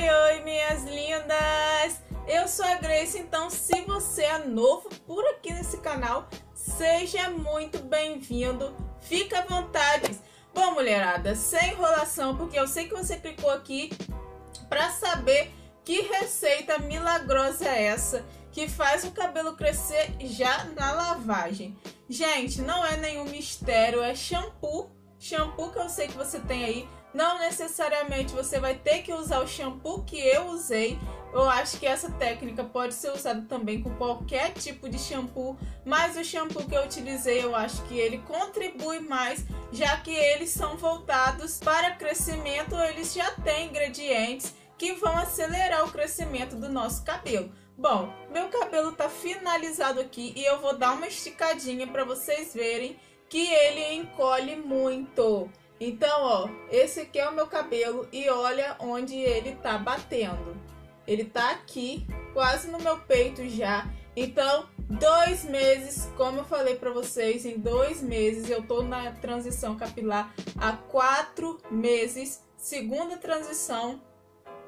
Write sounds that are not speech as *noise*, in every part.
Oi, oi, minhas lindas! Eu sou a Grace, então se você é novo por aqui nesse canal, seja muito bem-vindo, fica à vontade. Bom, mulherada, sem enrolação, porque eu sei que você clicou aqui para saber que receita milagrosa é essa que faz o cabelo crescer já na lavagem. Gente, não é nenhum mistério, é shampoo. Shampoo que eu sei que você tem aí não necessariamente você vai ter que usar o shampoo que eu usei. Eu acho que essa técnica pode ser usada também com qualquer tipo de shampoo, mas o shampoo que eu utilizei, eu acho que ele contribui mais, já que eles são voltados para crescimento, eles já têm ingredientes que vão acelerar o crescimento do nosso cabelo. Bom, meu cabelo tá finalizado aqui e eu vou dar uma esticadinha para vocês verem que ele encolhe muito. Então, ó, esse aqui é o meu cabelo e olha onde ele tá batendo. Ele tá aqui, quase no meu peito já. Então, dois meses, como eu falei para vocês, em dois meses eu tô na transição capilar há quatro meses, segunda transição.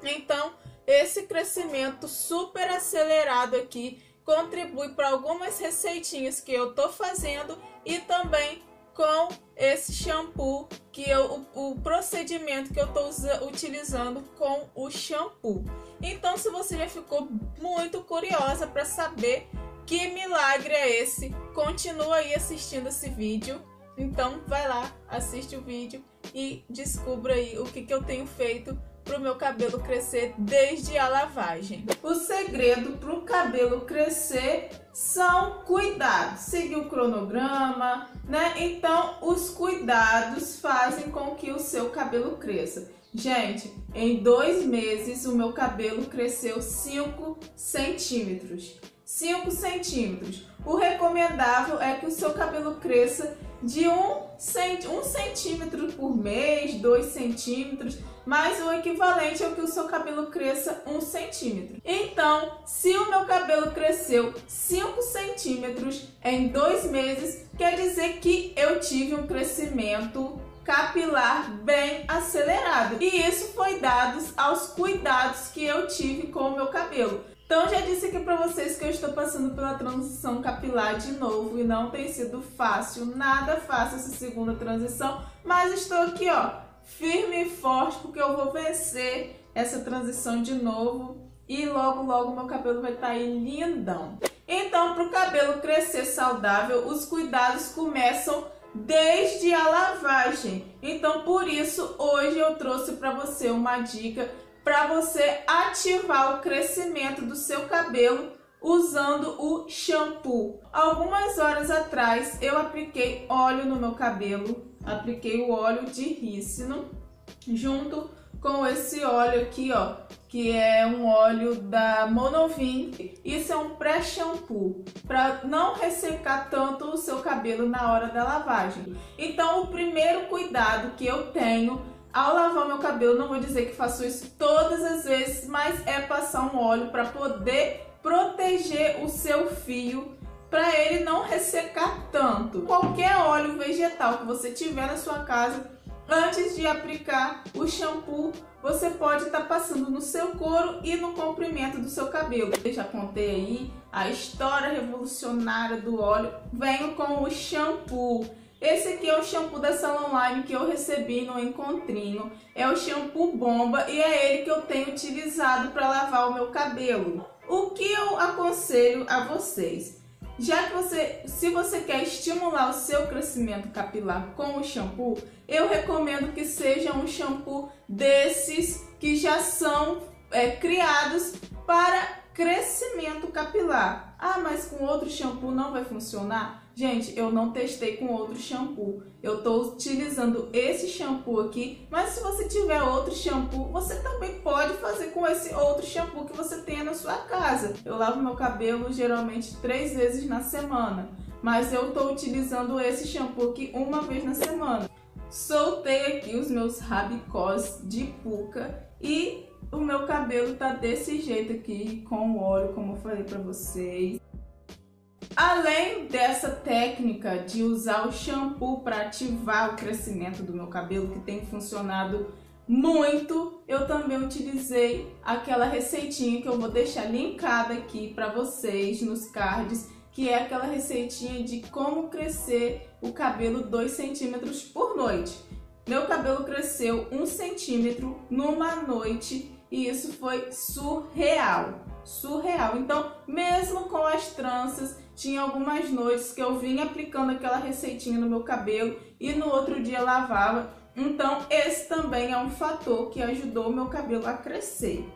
Então, esse crescimento super acelerado aqui contribui para algumas receitinhas que eu tô fazendo e também com esse shampoo que eu, o, o procedimento que eu estou utilizando com o shampoo. Então, se você já ficou muito curiosa para saber que milagre é esse, continua aí assistindo esse vídeo. Então, vai lá, assiste o vídeo e descubra aí o que, que eu tenho feito para o meu cabelo crescer desde a lavagem. O segredo para o cabelo crescer são cuidados. Seguir o cronograma, né? Então, os cuidados fazem com que o seu cabelo cresça. Gente, em dois meses o meu cabelo cresceu 5 centímetros. 5 centímetros. O recomendável é que o seu cabelo cresça de 1 um, um centímetro por mês, 2 centímetros, mas o equivalente é que o seu cabelo cresça 1 um centímetro. Então, se o meu cabelo cresceu 5 centímetros em dois meses, quer dizer que eu tive um crescimento capilar bem acelerado. E isso foi dado aos cuidados que eu tive com o meu cabelo. Então já disse aqui para vocês que eu estou passando pela transição capilar de novo e não tem sido fácil, nada fácil essa segunda transição, mas estou aqui, ó, firme e forte porque eu vou vencer essa transição de novo e logo logo meu cabelo vai estar tá aí lindão. Então, para o cabelo crescer saudável, os cuidados começam desde a lavagem. Então, por isso, hoje eu trouxe para você uma dica para você ativar o crescimento do seu cabelo usando o shampoo. Algumas horas atrás eu apliquei óleo no meu cabelo, apliquei o óleo de rícino junto com esse óleo aqui, ó, que é um óleo da Monovin. Isso é um pré-shampoo para não ressecar tanto o seu cabelo na hora da lavagem. Então, o primeiro cuidado que eu tenho ao lavar meu cabelo, não vou dizer que faço isso todas as vezes, mas é passar um óleo para poder proteger o seu fio para ele não ressecar tanto. Qualquer óleo vegetal que você tiver na sua casa, antes de aplicar o shampoo, você pode estar tá passando no seu couro e no comprimento do seu cabelo. Eu já contei aí a história revolucionária do óleo. Venho com o shampoo. Esse aqui é o shampoo da Salon Line que eu recebi no encontrinho. É o shampoo bomba e é ele que eu tenho utilizado para lavar o meu cabelo. O que eu aconselho a vocês? Já que você, se você quer estimular o seu crescimento capilar com o shampoo, eu recomendo que seja um shampoo desses que já são é, criados para crescimento capilar. Ah, mas com outro shampoo não vai funcionar? Gente, eu não testei com outro shampoo. Eu estou utilizando esse shampoo aqui, mas se você tiver outro shampoo, você também pode fazer com esse outro shampoo que você tenha na sua casa. Eu lavo meu cabelo geralmente três vezes na semana, mas eu estou utilizando esse shampoo aqui uma vez na semana. Soltei aqui os meus rabicós de puca e o meu cabelo tá desse jeito aqui, com o óleo, como eu falei pra vocês. Além dessa técnica de usar o shampoo para ativar o crescimento do meu cabelo, que tem funcionado muito, eu também utilizei aquela receitinha que eu vou deixar linkada aqui para vocês nos cards, que é aquela receitinha de como crescer o cabelo 2 centímetros por noite. Meu cabelo cresceu 1 centímetro numa noite e isso foi surreal, surreal. Então, mesmo com as tranças, tinha algumas noites que eu vinha aplicando aquela receitinha no meu cabelo e no outro dia lavava então, esse também é um fator que ajudou meu cabelo a crescer.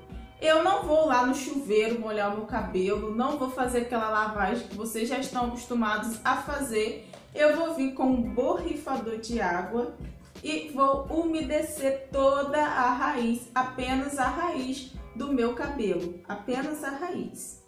Eu não vou lá no chuveiro molhar o meu cabelo, não vou fazer aquela lavagem que vocês já estão acostumados a fazer. Eu vou vir com um borrifador de água e vou umedecer toda a raiz, apenas a raiz do meu cabelo, apenas a raiz.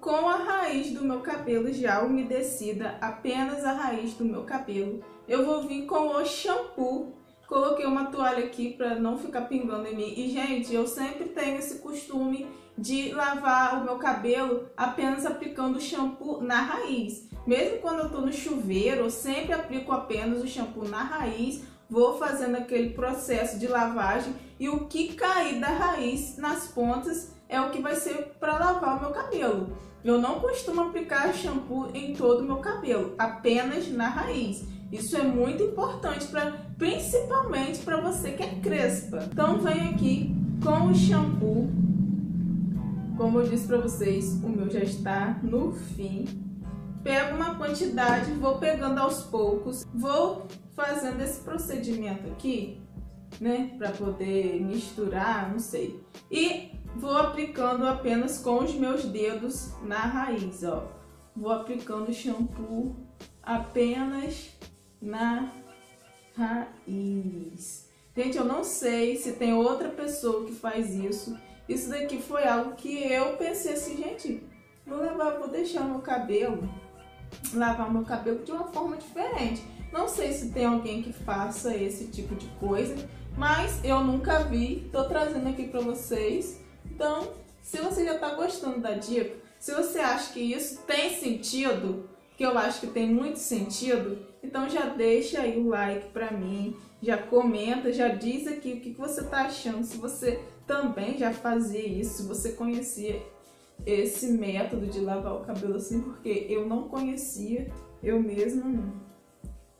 com a raiz do meu cabelo já umedecida, apenas a raiz do meu cabelo, eu vou vir com o shampoo. Coloquei uma toalha aqui para não ficar pingando em mim. E, gente, eu sempre tenho esse costume de lavar o meu cabelo apenas aplicando shampoo na raiz. Mesmo quando eu tô no chuveiro, eu sempre aplico apenas o shampoo na raiz, vou fazendo aquele processo de lavagem e o que cair da raiz nas pontas é o que vai ser para lavar o meu cabelo. Eu não costumo aplicar shampoo em todo o meu cabelo, apenas na raiz. Isso é muito importante, pra, principalmente para você que é crespa. Então vem aqui com o shampoo. Como eu disse para vocês, o meu já está no fim. Pego uma quantidade, vou pegando aos poucos, vou fazendo esse procedimento aqui, né, para poder misturar, não sei. E Vou aplicando apenas com os meus dedos na raiz, ó. Vou aplicando shampoo apenas na raiz. Gente, eu não sei se tem outra pessoa que faz isso. Isso daqui foi algo que eu pensei assim, gente, vou levar, vou deixar meu cabelo, lavar meu cabelo de uma forma diferente. Não sei se tem alguém que faça esse tipo de coisa, mas eu nunca vi. Tô trazendo aqui para vocês então, se você já está gostando da dica, se você acha que isso tem sentido, que eu acho que tem muito sentido, então já deixa aí o like para mim, já comenta, já diz aqui o que você está achando, se você também já fazia isso, se você conhecia esse método de lavar o cabelo assim, porque eu não conhecia, eu mesma não.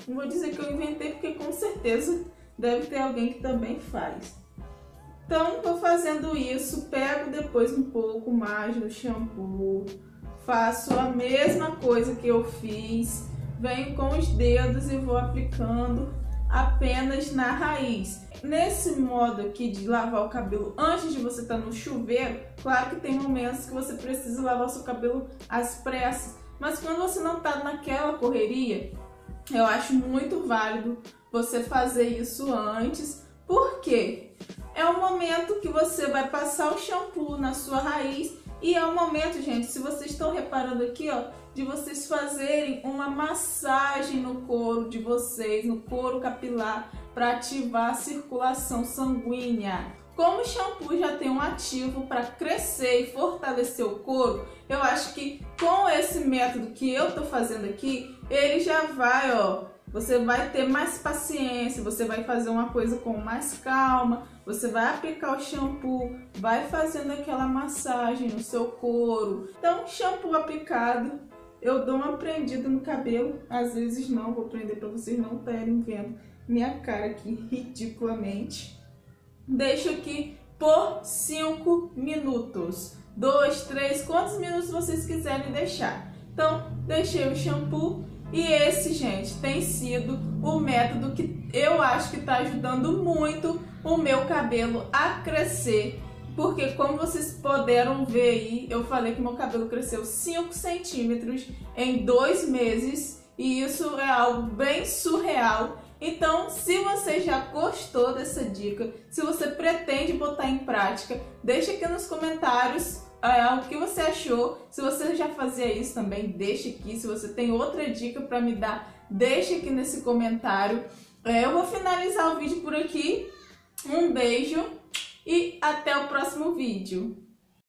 Não vou dizer que eu inventei, porque com certeza deve ter alguém que também faz. Então, estou fazendo isso, pego depois um pouco mais no shampoo, faço a mesma coisa que eu fiz, venho com os dedos e vou aplicando apenas na raiz. Nesse modo aqui de lavar o cabelo antes de você estar tá no chuveiro, claro que tem momentos que você precisa lavar o seu cabelo às pressas, mas quando você não está naquela correria, eu acho muito válido você fazer isso antes. Por quê? é o momento que você vai passar o shampoo na sua raiz e é o momento, gente, se vocês estão reparando aqui, ó, de vocês fazerem uma massagem no couro de vocês, no couro capilar, para ativar a circulação sanguínea. Como o shampoo já tem um ativo para crescer e fortalecer o couro, eu acho que com esse método que eu tô fazendo aqui, ele já vai, ó, você vai ter mais paciência, você vai fazer uma coisa com mais calma, você vai aplicar o shampoo, vai fazendo aquela massagem no seu couro. Então, shampoo aplicado, eu dou uma prendida no cabelo, às vezes não, vou prender para vocês não estarem vendo minha cara aqui *laughs* ridiculamente. Deixo aqui por 5 minutos. 2, 3, quantos minutos vocês quiserem deixar. Então, deixei o shampoo e esse, gente, tem sido o método que eu acho que está ajudando muito o meu cabelo a crescer. Porque como vocês puderam ver aí, eu falei que meu cabelo cresceu 5 centímetros em dois meses. E isso é algo bem surreal. Então, se você já gostou dessa dica, se você pretende botar em prática, deixa aqui nos comentários é, o que você achou. Se você já fazia isso também, deixa aqui. Se você tem outra dica para me dar, deixa aqui nesse comentário. É, eu vou finalizar o vídeo por aqui. Um beijo e até o próximo vídeo.